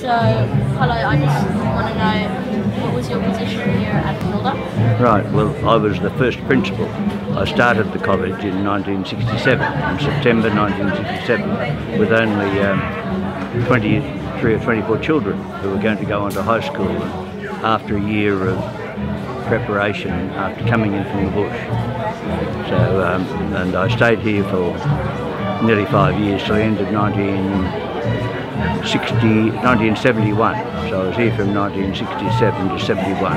So, hello, I just want to know what was your position here at Kormilda? Right, well, I was the first principal. I started the college in 1967, in September 1967, with only um, 23 or 24 children who were going to go on to high school after a year of preparation after coming in from the bush. So, um, and I stayed here for nearly five years, so I ended 19... 1971. So I was here from 1967 to 71.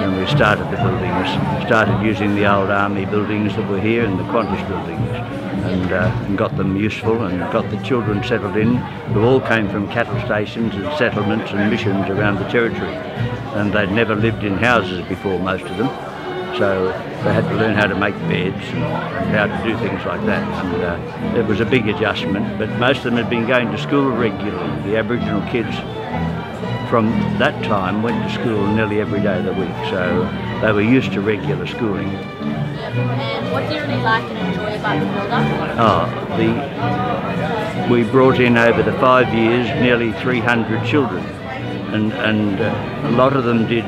When we started the buildings, started using the old army buildings that were here and the Qantas buildings and, uh, and got them useful and got the children settled in who all came from cattle stations and settlements and missions around the territory. And they'd never lived in houses before, most of them. So they had to learn how to make beds and how to do things like that. And uh, it was a big adjustment, but most of them had been going to school regularly. The Aboriginal kids from that time went to school nearly every day of the week, so they were used to regular schooling. And what do you really like and enjoy about the builder? Oh, the, we brought in over the five years nearly 300 children, and, and uh, a lot of them did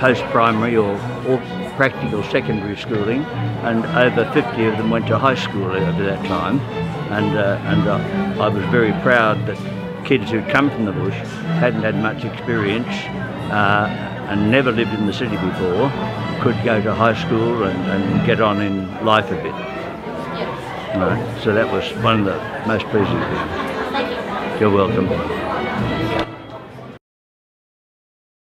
post-primary or, or practical secondary schooling, and over 50 of them went to high school over that time. And, uh, and uh, I was very proud that kids who'd come from the bush, hadn't had much experience, uh, and never lived in the city before, could go to high school and, and get on in life a bit. Yes. Right. So that was one of the most pleasing things. Thank you. You're welcome.